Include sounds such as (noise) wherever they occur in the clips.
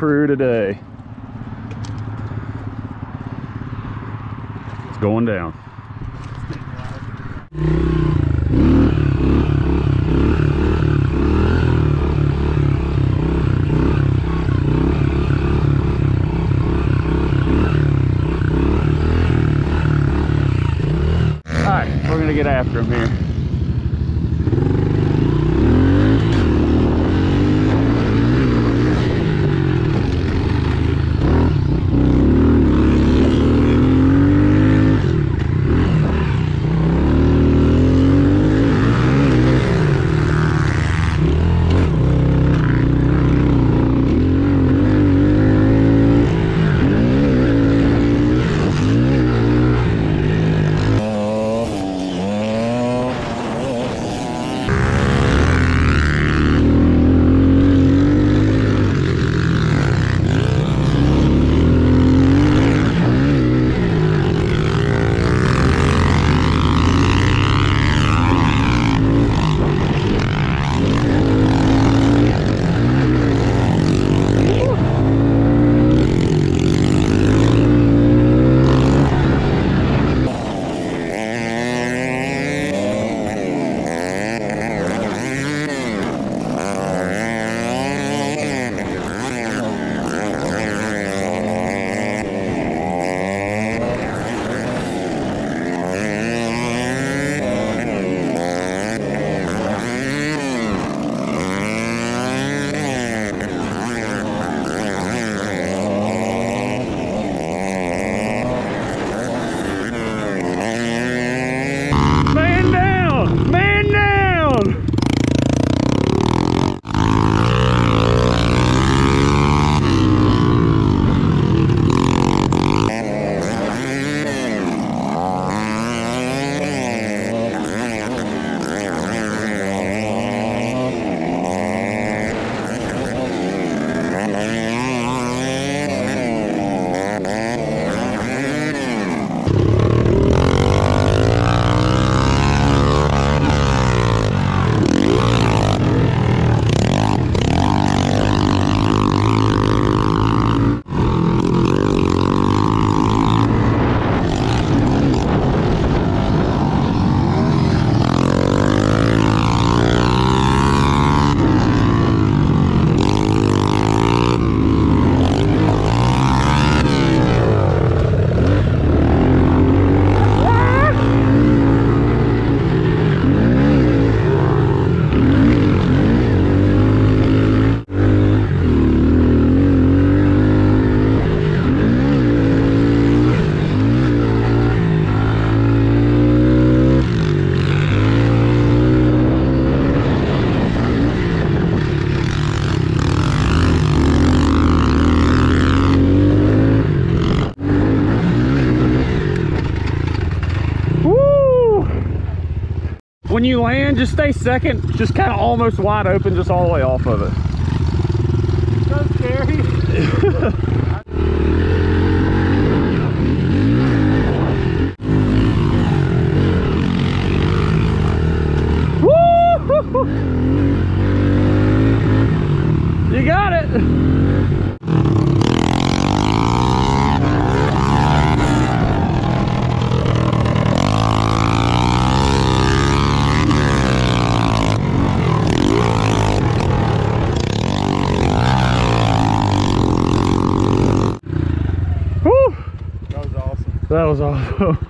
crew today. It's going down. All right, we're gonna get after him here. When you land, just stay second, just kind of almost wide open, just all the way off of it. So scary. (laughs) You got it. Woo! That was awesome. That was awesome. (laughs)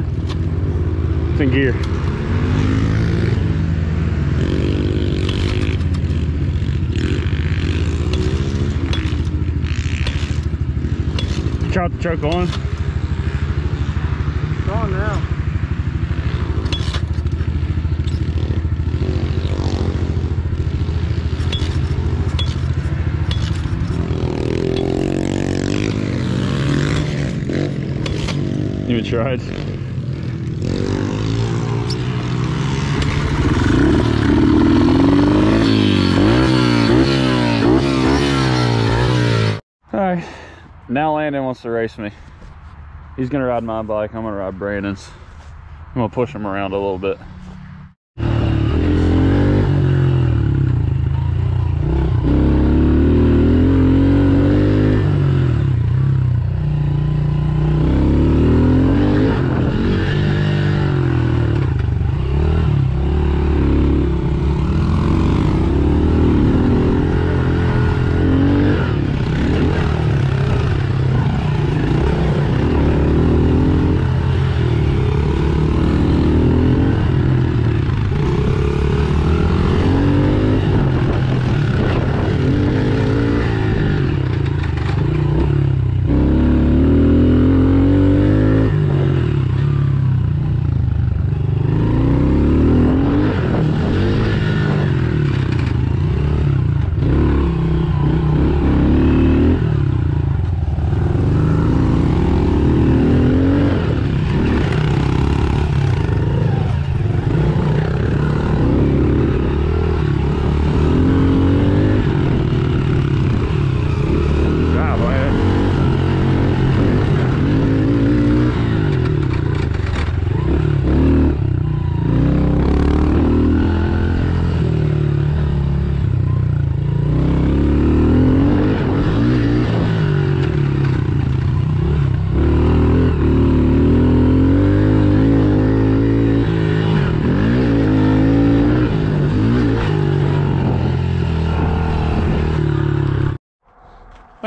Huh? It's in gear. Try the choke on. It's on now. You tried. Alright, now Landon wants to race me. He's gonna ride my bike, I'm gonna ride Brandon's. I'm gonna push him around a little bit.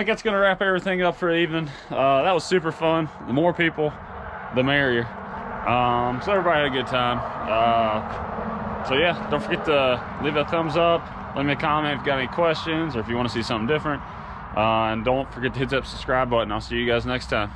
Think that's gonna wrap everything up for the evening. Uh, that was super fun. The more people, the merrier. Um, so everybody had a good time. Uh, so yeah, don't forget to leave a thumbs up, leave me a comment if you got any questions or if you want to see something different. Uh, and don't forget to hit that subscribe button. I'll see you guys next time.